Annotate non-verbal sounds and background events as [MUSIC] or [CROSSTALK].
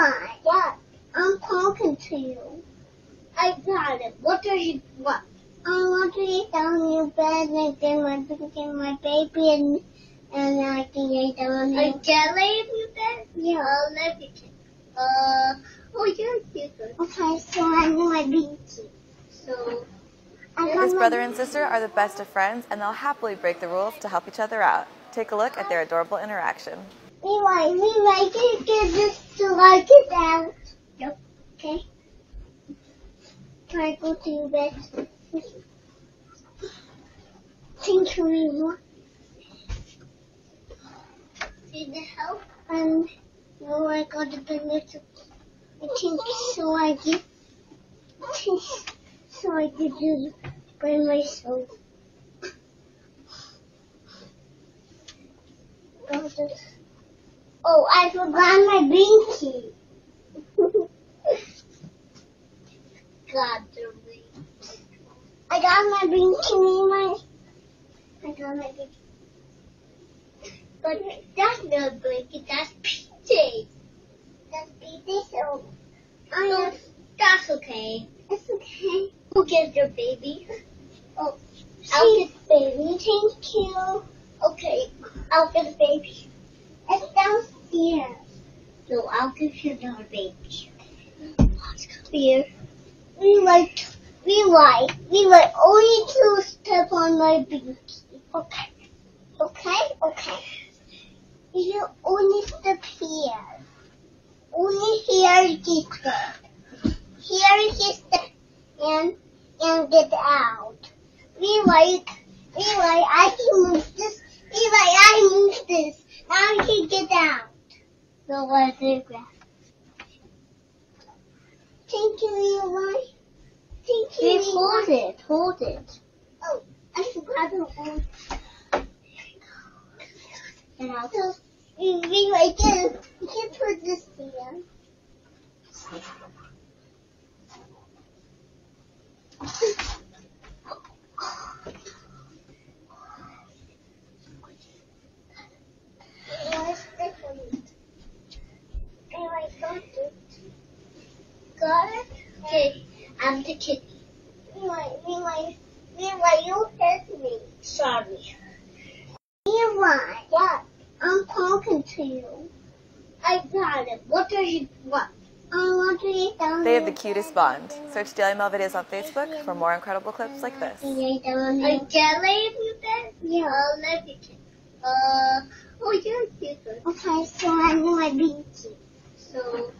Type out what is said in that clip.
want? What? I'm talking to you. I got it. What does you want? I want to lay down in your bed and then my get my baby and and I can lay down A here. jelly you bed? Yeah. Uh, let me check. Uh, oh, yeah, you good. Okay, so I know need my binky. So, I got This brother and sister are the best of friends, and they'll happily break the rules to help each other out. Take a look at their adorable interaction. Anyway, we like it get this to like it out. Yep. Okay. Can I go to bed? Thank you, Mima. did it help? Um, no, I got the little. I think so. I did. [LAUGHS] So. I did it by myself. Got it. Oh, I forgot my binky. God. I got my binky, my. I got my binky. But that's not blanket, that's PJ. That's baby, so I No, that's okay. It's okay. Who gets your baby? Oh, I'll she's baby. Thank you. Okay, I'll get baby. Downstairs. No, I'll give you another baby. Here. We like, we like, we like only to step on my binky. Okay. Okay? Okay. You only step here. Only here you step. Here you step and, and get out. We like, we like, I can move this. We like, I move this. Now you can get out. Let's. Thank you, Eli. Thank you. Eli. hold it, hold it. Oh, I forgot to hold. And I'll So we we like can put this there. Where's the one? Anyway, got it. Got it? Okay, I'm the kitty. Anyway, anyway, anyway, you hit me. Sorry. Anyway, what? I'm talking to you. I got it. What does you want? I want to lay down They have the cutest bond. Search Daily Mail videos on Facebook for more incredible clips like this. Lay down A here. jelly you bed? Yeah. Let me check. Uh, oh, yeah, you good. Okay, so I need my binky. So,